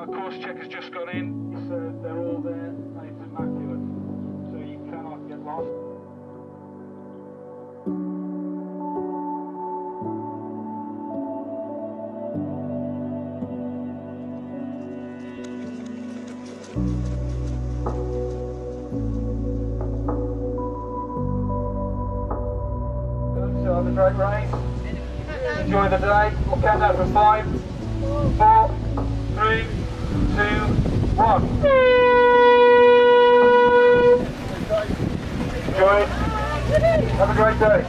Our course check has just gone in. So they're all there and it's immaculate. So you cannot get lost. So have a great race. Enjoy the day. We'll count down from five, four, three, two, Enjoy. Have a great day.